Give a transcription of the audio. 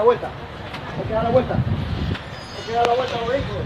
la vuelta. Hay que dar la vuelta. Hay que dar la vuelta a los vehículos.